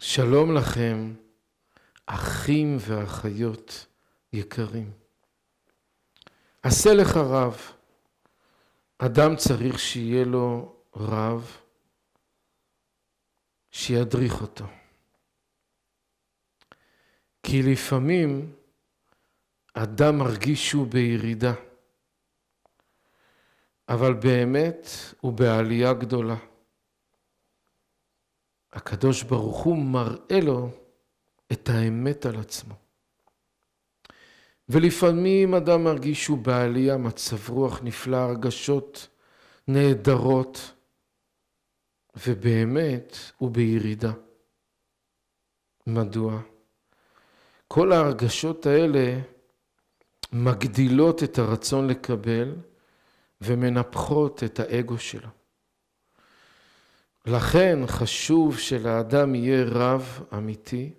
שלום לכם, אחים ואחיות יקרים. עשה לך רב. אדם צריך שיהיה לו רב שידריך אותו. כי לפעמים אדם מרגיש שהוא בירידה, אבל באמת הוא בעלייה גדולה. הקדוש ברוך הוא מראה לו את האמת על עצמו. ולפעמים אדם מרגיש שהוא בעלייה, מצב רוח נפלא, הרגשות נהדרות, ובאמת הוא בירידה. מדוע? כל ההרגשות האלה מגדילות את הרצון לקבל ומנפחות את האגו שלו. לכן חשוב שלאדם יהיה רב אמיתי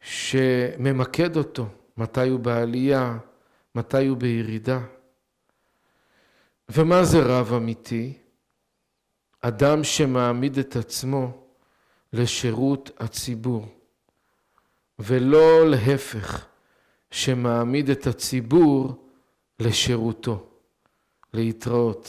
שממקד אותו, מתי הוא בעלייה, מתי הוא בירידה. ומה זה רב אמיתי? אדם שמעמיד את עצמו לשירות הציבור, ולא להפך, שמעמיד את הציבור לשירותו. להתראות.